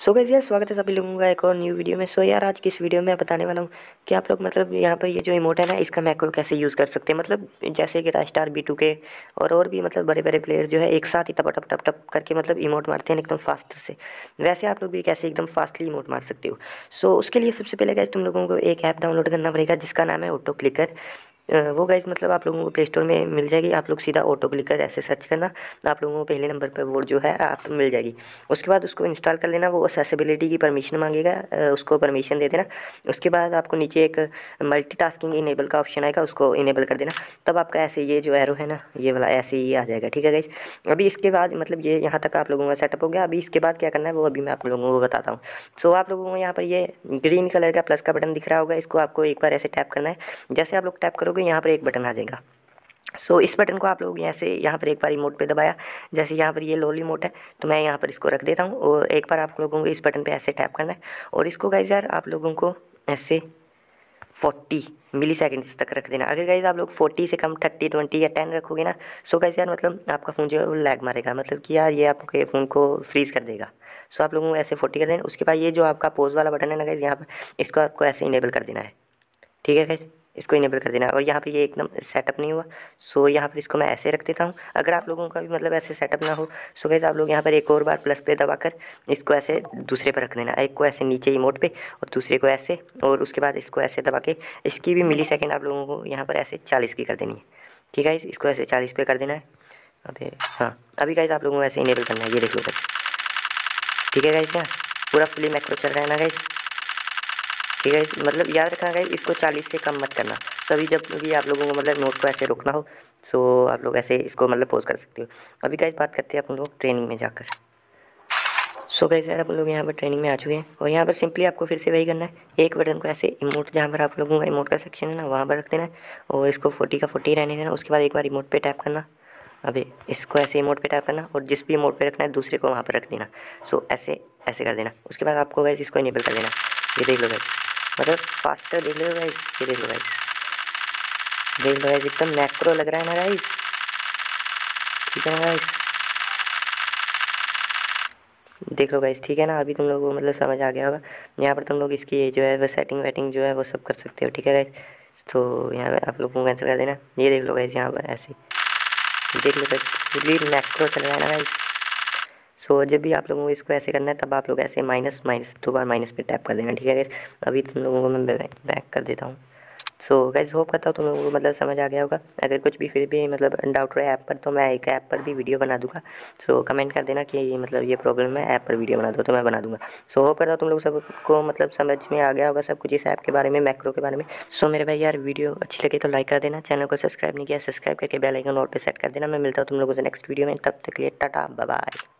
सो gas यार स्वागत है सभी लोगों का एक और न्यू वीडियो में। सो यार, आज की इस वीडियो में बताने वाला हूँ कि आप लोग मतलब यहाँ पर ये जो इमोट है ना, इसका मैक्रो कैसे यूज़ कर सकते हैं? मतलब जैसे कि स्टार बी टू के और और भी मतलब बड़े बड़े प्लेयर जो है, एक साथ ही टप टप टप टप करके मतलब इमोट मारते हैं एकदम फास्ट से। वैसे आप लोग भी कैसे एकदम फास्टली इमोट मार सकते हो? सो उसके लिए सबसे पहले गैस तुम लोगों को एक ऐप डाउनलोड करना पड़ेगा, जिसका नाम है ऑटो क्लिकर वो गाइज़ मतलब आप लोगों को प्ले स्टोर में मिल जाएगी। आप लोग सीधा ऑटो क्लिकर ऐसे सर्च करना। आप लोगों को पहले नंबर पर वो जो है, आप मिल जाएगी। उसके बाद उसको इंस्टॉल कर लेना। वो असेसिबिलिटी की परमिशन मांगेगा। उसको परमिशन दे देना। उसके बाद आपको नीचे एक मल्टीटास्किंग इनेबल का ऑप्शन आएगा। उसको इनेबल कर देना। तब आपका ऐसे ये जो एरो है ना, ये वाला ऐसे ही आ जाएगा। ठीक है गाइज़ अभी इसके बाद मतलब ये यहाँ तक आप लोगों का सेटअप हो गया। अभी इसके बाद क्या करना है, वो अभी मैं आप लोगों को बताता हूँ। सो आप लोगों को यहाँ पर ये ग्रीन कलर का प्लस का बटन दिख रहा होगा। इसको आपको एक बार ऐसे टैप करना है। जैसे आप लोग टैप करोगे करोगे यहाँ पर एक बटन आ जाएगा। सो so, इस बटन को आप लोग यहाँ से यहाँ पर एक बार रिमोट पे दबाया। जैसे यहाँ पर ये लो रिमोट है तो मैं यहाँ पर इसको रख देता हूँ और एक बार आप लोगों को इस बटन पे ऐसे टैप करना है। और इसको गाइज़ यार आप लोगों को ऐसे फोर्टी मिली सेकेंड्स तक रख देना। अगर गाइज़ आप लोग फोर्टी से कम थर्टी ट्वेंटी या टेन रखोगे ना सो गाइज़ यार मतलब आपका फ़ोन जो है वो लैग मारेगा। मतलब कि यार ये आपके फ़ोन को फ्रीज़ कर देगा। सो आप लोगों को ऐसे फोर्टी कर देना। उसके बाद ये जो आपका पोज वाला बटन है ना गाइज़ यहाँ पर इसको आपको ऐसे इनेबल कर देना है। ठीक है गाइज़ इसको इनेबल कर देना और यहाँ पे ये एकदम सेटअप नहीं हुआ। सो यहाँ पर इसको मैं ऐसे रख देता हूँ। अगर आप लोगों का भी मतलब ऐसे सेटअप ना हो सो गैस आप लोग यहाँ पर एक और बार प्लस पे दबाकर इसको ऐसे दूसरे पर रख देना। एक को ऐसे नीचे इमोट पे और दूसरे को ऐसे और उसके बाद इसको ऐसे दबा के इसकी भी मिली सेकेंड आप लोगों को यहाँ पर ऐसे चालीस की कर देनी है। ठीक है इसको ऐसे चालीस पे कर देना है। अभी हाँ। अभी गाइज़ आप लोगों को ऐसे इनेबल करना है। ये देख लो ठीक है गाइज़ क्या पूरा फुली मैक्रो चल रहा है ना गाइज़ ठीक है मतलब याद रखना है इसको चालीस से कम मत करना। तभी जब भी आप लोगों को मतलब नोट को ऐसे रोकना हो सो आप लोग ऐसे इसको मतलब पोज कर सकते हो। अभी गाइज़ बात करते हैं अपन लोग ट्रेनिंग में जाकर। सो गए सर आप लोग यहाँ पर ट्रेनिंग में आ चुके हैं और यहाँ पर सिंपली आपको फिर से वही करना है। एक बटन को ऐसे इमोट जहाँ पर आप लोगों का इमोट का सेक्शन है ना, वहाँ पर रख देना है और इसको फोर्टी का फोर्टी रहने देना, उसके बाद एक बार इमोट पे टैप करना। अभी इसको ऐसे इमोट पे टैप करना और जिस भी इमोट पे रखना है, दूसरे को वहाँ पर रख देना। सो ऐसे ऐसे कर देना। उसके बाद आपको वैसे इसको इनेबल कर देना। ये देख लो भाई मतलब फास्टर देख लो भाई, ये देख लो भाई। देख लो भाई एकदम मैक्रो लग रहा है ना भाई ठीक है ना भाई देख लो गाइस ठीक है ना? अभी तुम लोगों को मतलब समझ आ गया होगा। यहाँ पर तुम लोग इसकी जो है, वो सेटिंग वेटिंग जो है, वो सब कर सकते हो, ठीक है गाइस तो यहाँ पर आप लोगों को कैंसिल कर देना। ये देख लो गाइस यहाँ पर ऐसे। देख लो गाइस मैक्रो चल रहा है ना गाइस सो जब भी आप लोगों को इसको ऐसे करना है तब आप लोग ऐसे माइनस माइनस दो बार माइनस पे टैप कर देना ठीक है अभी तुम लोगों को मैं बैक कर देता हूँ। सो गैस होप करता हूँ तुम लोगों को मतलब समझ आ गया होगा। अगर कुछ भी फिर भी मतलब डाउट रहा ऐप पर तो मैं एक ऐप पर भी वीडियो बना दूँगा। सो so, कमेंट कर देना कि ये मतलब ये प्रॉब्लम है ऐप पर वीडियो बना दो तो मैं बना दूँगा। सो so, होप करता हूँ तुम लोग सबको मतलब समझ में आ गया होगा सब कुछ इस ऐप के बारे में मैक्रो के बारे में। सो so, मेरे भाई यार वीडियो अच्छी लगे तो लाइक कर देना। चैनल को सब्सक्राइब नहीं किया सब्सक्राइब करके बेलाइकन और पे सेट कर देना। मैं मिलता हूँ तुम लोगों से नेक्स्ट वीडियो में। तब तक लिए टाटा बाय